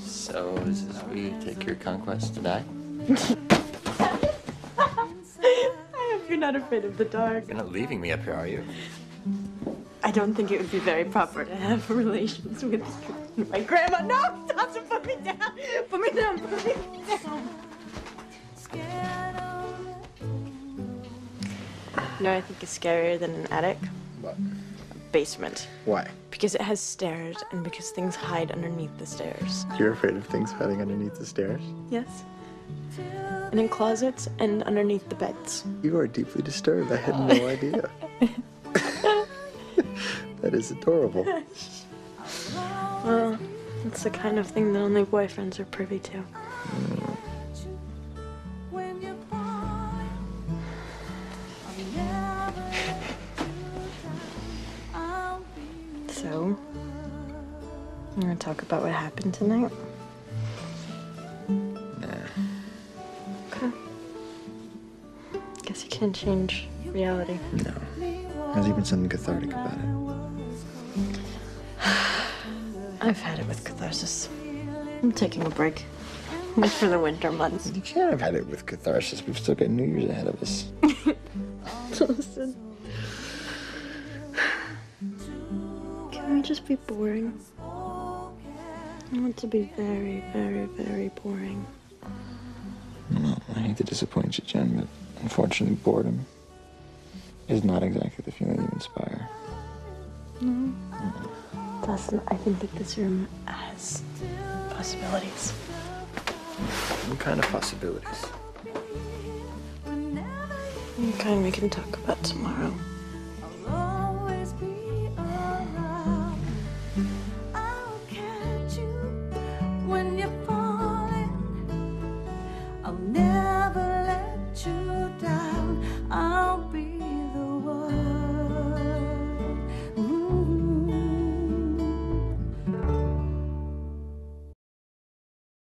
So, is this where you take your conquest to die? I hope you're not afraid of the dark. You're not leaving me up here, are you? I don't think it would be very proper to have relations with my grandma. No, Dawson, put me down. Put me down. Put me down. You know, what I think is scarier than an attic. What? Basement. Why? Because it has stairs and because things hide underneath the stairs. You're afraid of things hiding underneath the stairs? Yes. And in closets and underneath the beds. You are deeply disturbed. I had no idea. that is adorable. Well, it's the kind of thing that only boyfriends are privy to. Hmm. So, I'm gonna talk about what happened tonight. Nah. Okay. Guess you can't change reality. No. There's even something cathartic about it. I've had it with catharsis. I'm taking a break. For the winter months. You can't have had it with catharsis. We've still got New Year's ahead of us. Listen. Can we just be boring? I want to be very, very, very boring. Well, I hate to disappoint you, Jen, but unfortunately, boredom is not exactly the feeling you inspire. Dawson, I think that this room has possibilities. What kind of possibilities? Okay, we can talk about tomorrow. I'll never